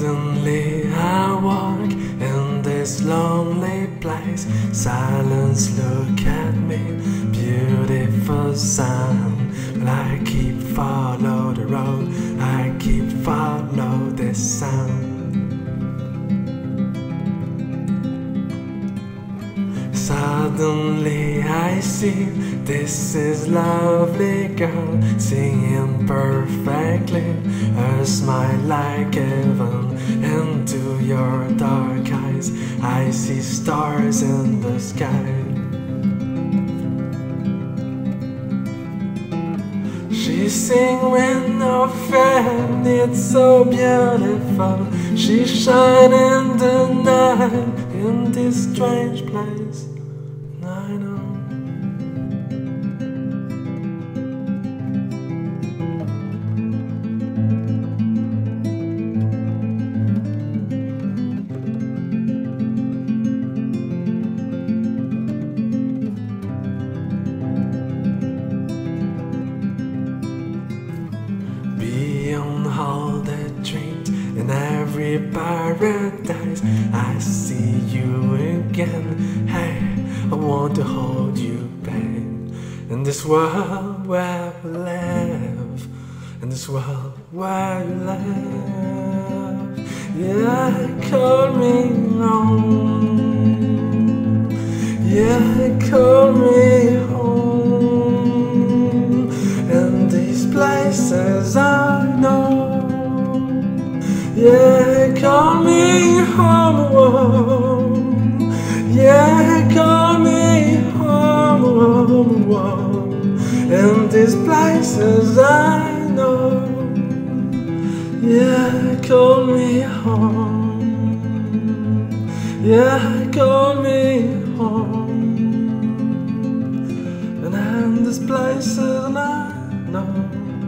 Suddenly I walk in this lonely place. Silence, look at me, beautiful sound. But I keep follow the road, I keep follow this sound. Suddenly I see this is lovely girl singing perfectly. Her smile like heaven into your dark eyes. I see stars in the sky. She sing with no friend, it's so beautiful. She shine in the night in this strange place. Every paradise, I see you again. Hey, I want to hold you, babe. In this world where we live, in this world where you live, yeah, call me home. Yeah, call me home. And these places I know. Yeah, call me home. These places I know. Yeah, call me home. Yeah, call me home. And I'm this places I know.